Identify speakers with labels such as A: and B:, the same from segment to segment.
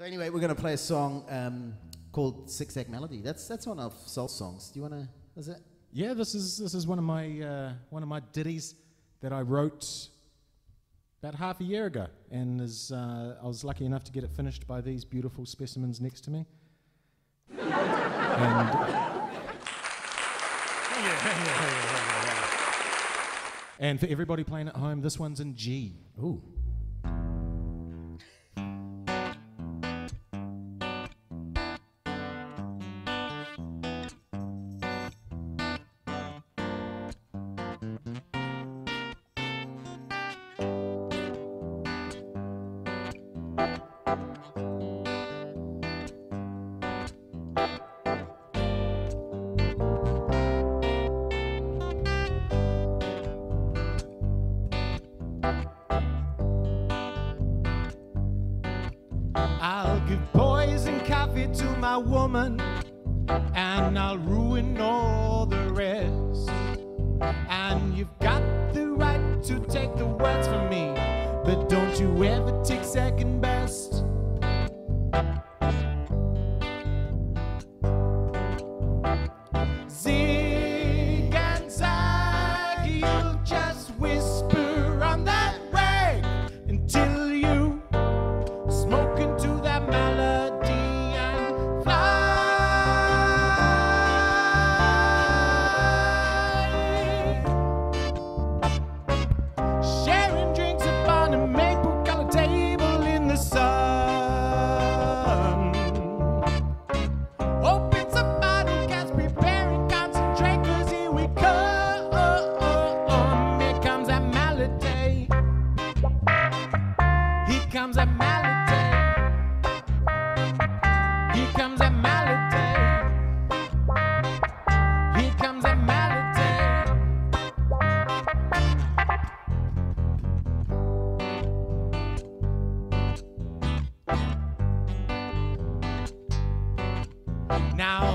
A: So anyway, we're going to play a song um, called Zig Zag Melody. That's that's one of Soul's songs. Do you want to? Is it?
B: Yeah, this is this is one of my uh, one of my ditties that I wrote about half a year ago, and is, uh, I was lucky enough to get it finished by these beautiful specimens next to me. and, and for everybody playing at home, this one's in G.
A: Ooh.
B: I'll give poison coffee to my woman, and I'll ruin all the rest. And you've got the right to take the words from me, but don't you ever take second best.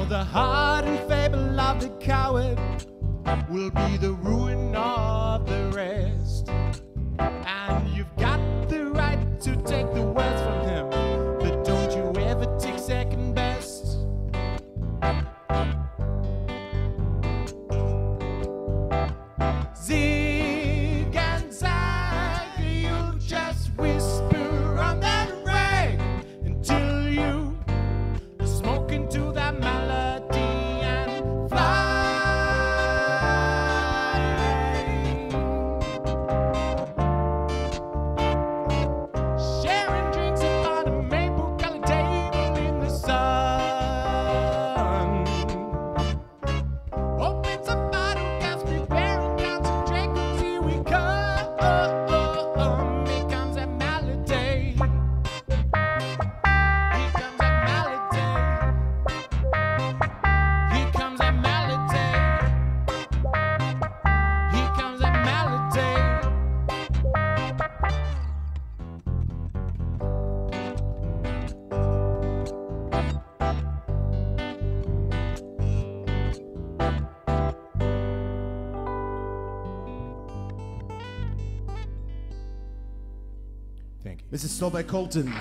B: The heart and fable of the coward will be the ruin of Thank you.
A: This is by Colton.